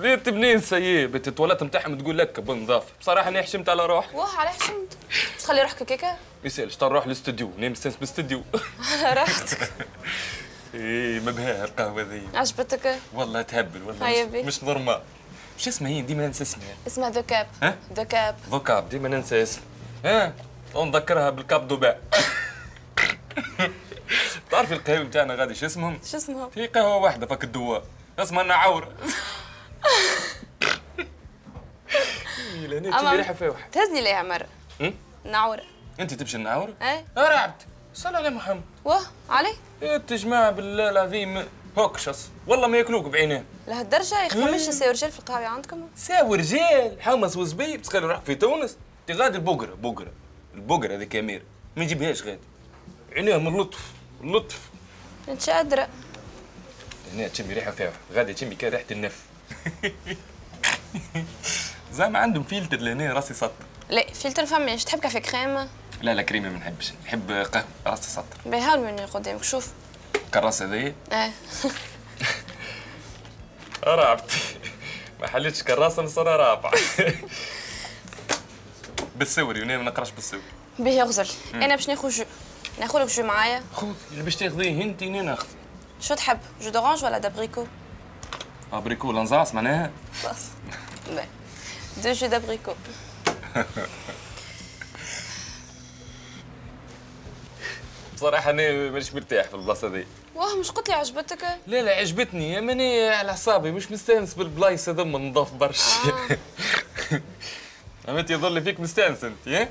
ريت منين سيي بنت التواليت نتاعهم تقول لك بنظافه بصراحة أنا حشمت على روحي. واه على حشمت. مش تخلي روحك ما يسالش تروح للاستوديو. أنا مستانس بالاستوديو. على راحتك إيه مبهاها القهوة ذي. عجبتك؟ والله تهبل والله مش, بي. مش نورمال. مش اسمها هي؟ ديما ننسى اسمها. اسمها ذا كاب؟ ذا كاب. فوكاب ديما ننسى اسمها ها؟ ونذكرها بالكاب دوباء تعرفي القهوة بتاعنا غادي شو اسمهم؟ شو اسمها في قهوة واحدة فك الدواء. اسمها النعوره لهنا تجي ريحة فاوحه تهزني ليها مرة. أم؟ نعورة أنت تمشي النعوره؟ إيه. رعبت صلى على محمد. واه علي. انت جماعة بالله العظيم هوكشص والله ما ياكلوك بعينيه لهالدرجة يا أخي. مش يساوي رجال في القهوة عندكم؟ ساوي رجال حمص وزبيب. تخلي روحك في تونس انت غادي البقرة بقرة. البقرة هذيك امير ما نجيبهاش غادي عينيها من اللطف اللطف. أنت قادرة هنا تشمي ريحة فيها. غادي تشمي كان ريحة النف. زعما عندهم فلتر لهنا راسي سطر. لا فلتر فماش تحب كافي كريم؟ لا لا كريمه ما نحبش نحب قهوة راسي سطر. بيها المنيو قدامك شوف. كراسة هذيا إيه. رعبت. ما حليتش كراسة من سنه رابعه بالسوري وأنا ما نقراش بالسوري. به يغزل. أنا باش ناخذ jus ناخذ لك jus معايا. خذ اللي باش تاخذيه انت أنا ناخذ. شو تحب؟ jus d'orange ولا d'abricot؟ abricot لانزاس معناها. خلاص deux jus d'abricot بصراحة أنا مانيش مرتاح في البلاصة دي واه مش قلت لي عجبتك؟ لا لا عجبتني. اما أنا على اعصابي مش مستانس بالبلايص هذوما نضاف برشا. آه. أما أنت يظل فيك مستانس أنت ها؟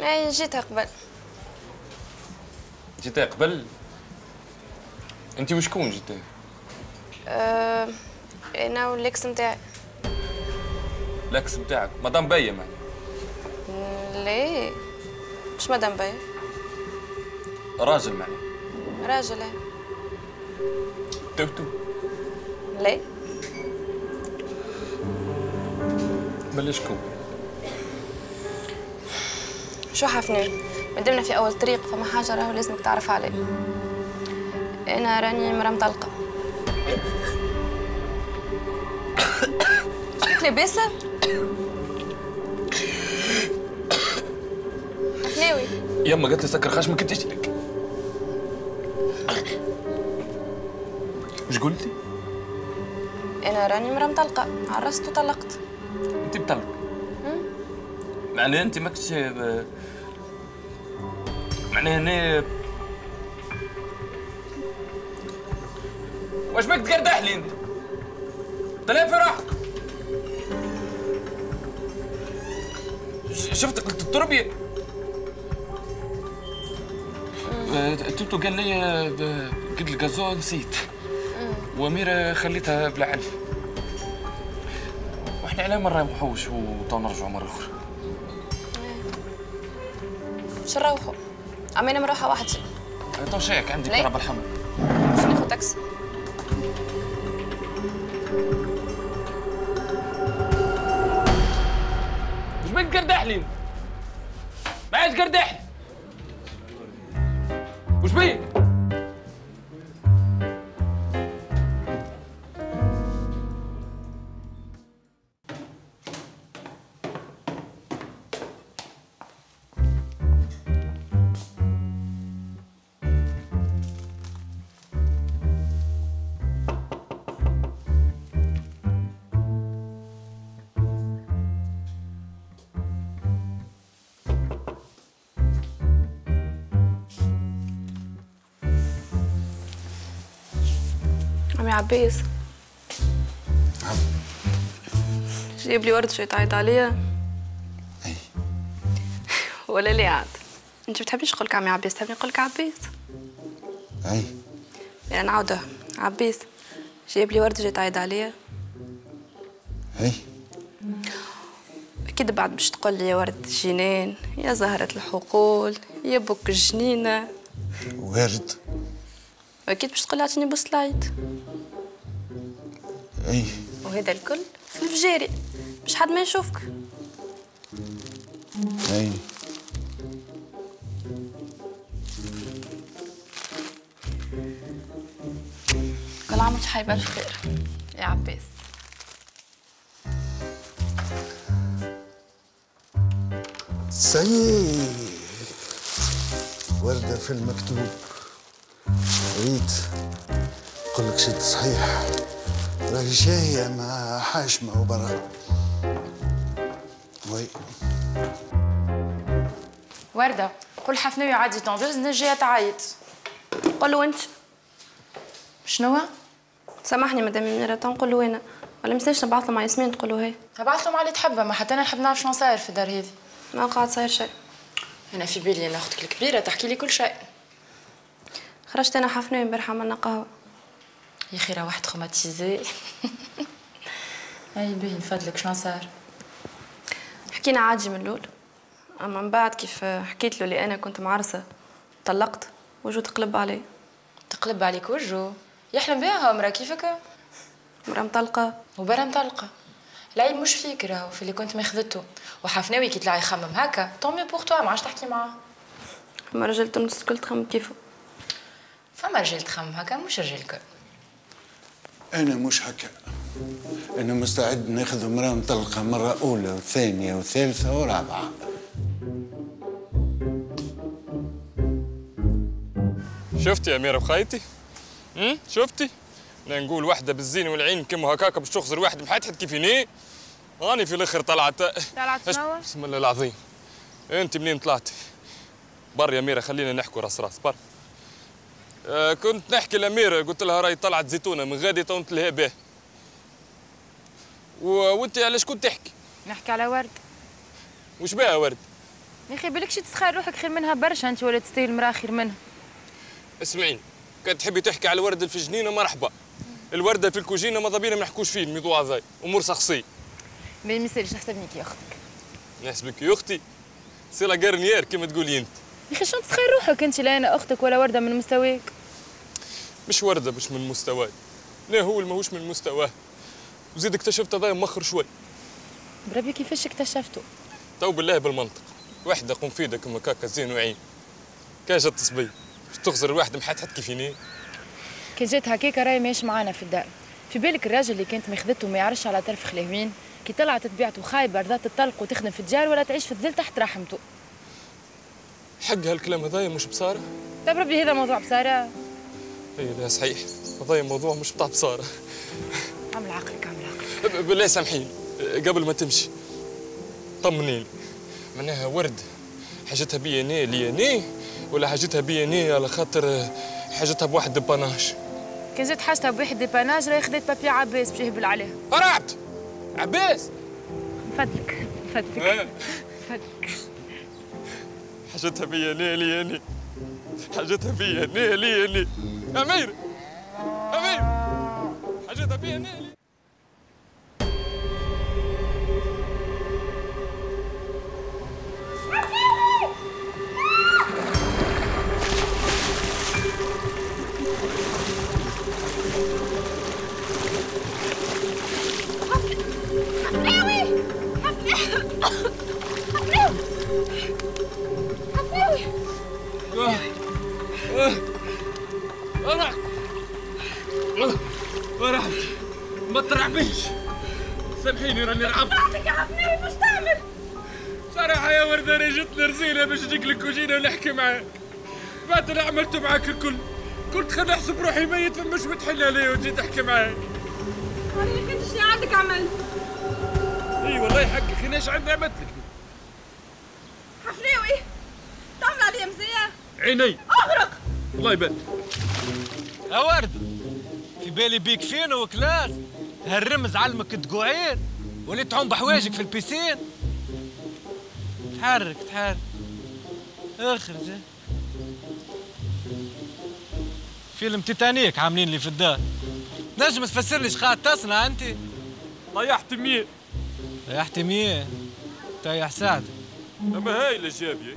اي جيتها قبل. جيتها قبل؟ أنت وشكون جيتها؟ أه... أنا وال ex نتاعي. ال ex بتاعك. مدام بيا معناها ليه؟ مش مدام بي راجل معناها راجل إيه. توتو ليه؟ بلا شكون شو حفنان مدامنا في أول طريق فما حاجة راهو لازمك تعرف عليه. أنا راني مرا مطلقه شكلك لاباسه يما قالت لي سكر خشمك انت لك وش قلتي؟ أنا راني مرا مطلقة عرست وطلقت. أنت بطلق معناها أنت ماكش معناها أنا واش بك تقردح لي أنت؟ طلع في روحك. ش- شفت قلت التربية؟ توتو قال لي آه، قلت الغازو نسيت. وأميرة خليتها بلا علم. وإحنا على مره نحوش وتو نرجعوا مرة أخرى. باش نروحوا اما أنا مروحة وحدي تو شيك عندي؟ كرة بالحمر. باش ناخذ تاكسي؟ مش بك قردح لي ما عادش قردح لي وش عمي عباس جايب لي ورد شوي تعيط عليا. أي. ولا ليه عاد انت بتحبيش نقولك عمي عباس تحبني نقولك عباس أي. يعني نعاودها عباس جايب لي ورد جاي تعيط عليا. أي. أكيد بعد باش تقول لي ورد الجنان يا زهرة الحقول يا بوك الجنينة وارد واكيد باش تقول لي عطيني بوسلايد أي. وهذا الكل في الفجاري. باش حد ما يشوفك. أي. كل عام حيبة الخير يا عباس. سي وردة في المكتوب. ريت. قلك شد صحيح. راهي شاهية مع حاشمة وبرا. وي. وردة قول حفناوي عادي طوندوز نجي تعيط. قول له انت شنو؟ سامحني مدام منيرة تنقول له أنا ولا مستنيش نبعث له مع ياسمين تقول له هي. ابعث لهم على اللي تحبه ما حتى أنا نحب نعرف شنو صاير في الدار هذه ما قاعد صاير شيء. أنا في بالي أنا أختك الكبيرة تحكي لي كل شيء. خرجت أنا حفناوي امبارح عملنا قهوة. يا أخي روحت خوماتيزي أي باهي نفضلك شنو صار؟ حكينا عادي من الأول. أما من بعد كيف حكيت له اللي أنا كنت معرسة. طلقت وجو تقلب علي. تقلب عليك وجهه يحلم بها مرا كيفك؟ مرا مطلقة. وبرا مطلقة. العيب مش فيك راهو في اللي كنت ماخذته. وحفناوي كي طلع يخمم هكا. طومي بوغ توا ما عادش تحكي معاه. اما رجل تونس الكل تخمم كيفه فما رجال تخمم هكا مش رجال الكل أنا مش هكا أنا مستعد ناخذ امرأة مطلقة مرة أولى وثانية وثالثة ورابعة شفتي يا أميرة بخيتي؟ امم شفتي؟ أنا نقول واحدة بالزين والعين كم هكاكا باش تخزر واحد محتحت كيفيني راني في الآخر طلعت طلعت شنو؟ بسم الله العظيم أنت منين طلعتي؟ بر يا أميرة خلينا نحكوا راس راس بر كنت نحكي لأميرة قلت لها راهي طلعت زيتونة من غادي طونت لها به. و... وأنت علاش كنت تحكي؟ نحكي على ورد. وش بها ورد؟ يا أخي بالك شي تسخر روحك خير منها برشا أنت ولا تستاهل مرأة خير منها. اسمعيني كان تحبي تحكي على الورد في الجنينه مرحبا. الورده في الكوجينة ماذا بينا ما نحكوش فيه الموضوع هذا أمور شخصيه ما يمثلش نحسبني كي أختك. نحسبك يا أختي؟ c'est la dernière كما تقولي أنت. يا أخي شنو تسخر روحك أنت لا أنا أختك ولا وردة من مستواك؟ مش وردة مش من مستواي لا هو اللي ماهوش من مستواه. وزيد اكتشفت هذا مخر شوي. بربي كيفاش اكتشفته؟ تو بالله بالمنطق. واحدة قنفيده كما كاكا زين وعين. كان جات تصبي باش تخزر الواحد محتحت كيفيني؟ كي جات هكاك راهي ماشي معانا في الدار. في بالك الراجل اللي كانت ماخذته ما يعرفش على طرف خلاوين؟ كي طلعت طبيعته خايبة رضات تطلق وتخدم في الدار ولا تعيش في الذل تحت رحمته. حق هالكلام هذايا مش بصارة؟ طب ربي هذا موضوع بصارة. اي لا صحيح. هذايا موضوع مش بتاع بصارة. عمل عقلك عمل عقلك بالله سامحيني. قبل ما تمشي طمنيني معناها ورد. حاجتها بيا أنا ليا أنا ولا حاجتها بيا أنا على خاطر حاجتها بواحد الباناش كي جات حاجتها بواحد ديباناج راهي خدات بابي عباس باش يهبل عليها رعبت عباس! نفدلك آه. نفدلك حاجتها بيا أنا ليا أنا حاجتها بيا أنا ليا أنا أمير أمير. حاجتها بيا أنا ليا. ما ترعبيش. سامحيني راني رعبت يا حفني واش تعمل؟ صراحة يا وردة أنا جتني رزينة باش نجيك للكوجينة ونحكي معاك. بعد اللي عملته معاك الكل. قلت خليني نحسب روحي ميت فمش بتحل علي وجيت أحكي معاك وأنا ما كنتش اللي عندك عمل. إي والله حقك خليناش عندي عملت لك؟ حفناوي تعمل عليا مزيان عيني. أغرق. الله يبارك. يا ورد في بالي بيك فين وكلاس؟ هالرمز علمك تقوعير ولا تعوم بحواجك في البيسين. تحرك تحرك. اخرج فيلم تيتانيك عاملين لي في الدار. نجم تفسر لي شقاعد تصنع أنت. طيحت مية. ريحت مين تريح سعد. أما هاي اللي جابي